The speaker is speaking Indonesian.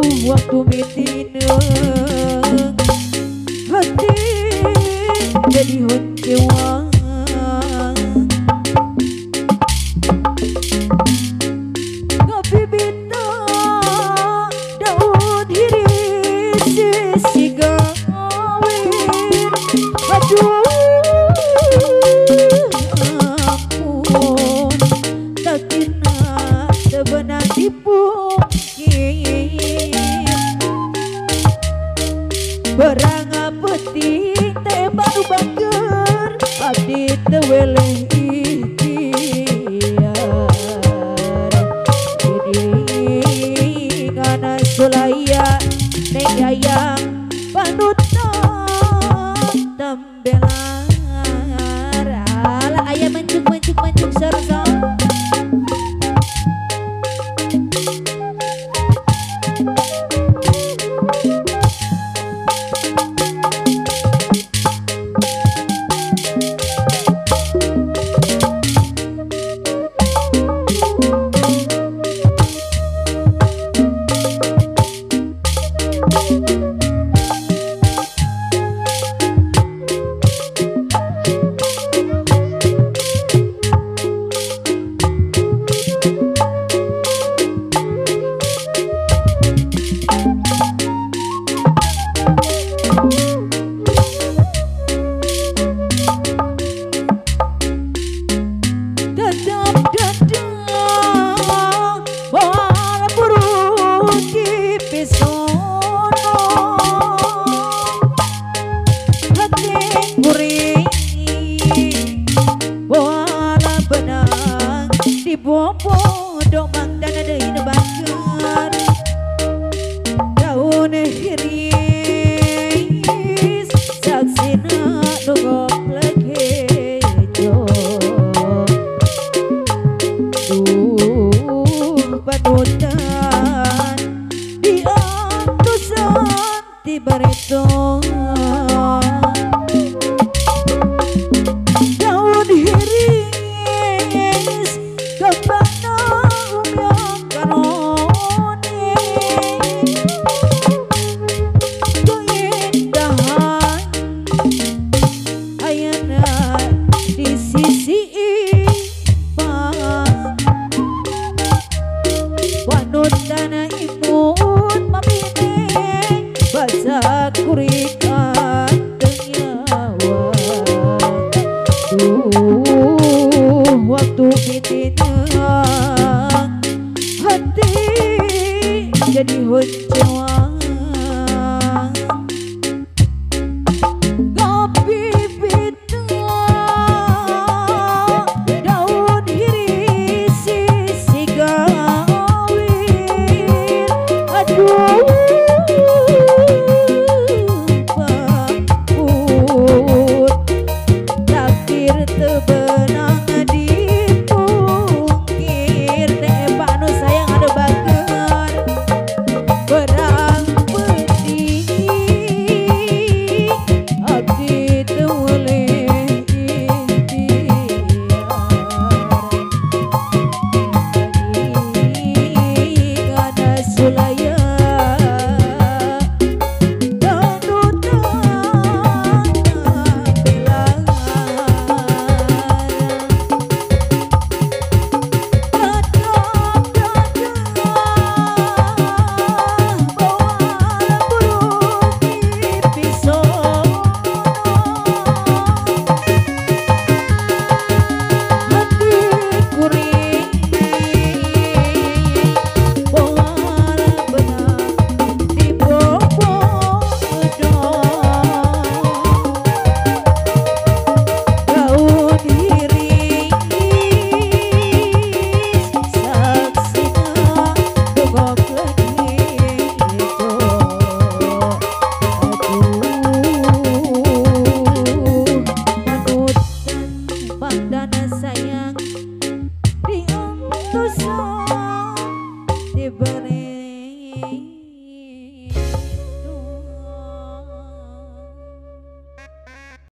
waktu mitinung hati jadi hutewa Ngopi bina daun hiris sisi gawin. Aduh ampun tak kena sebenar tipu. 梦你会听话。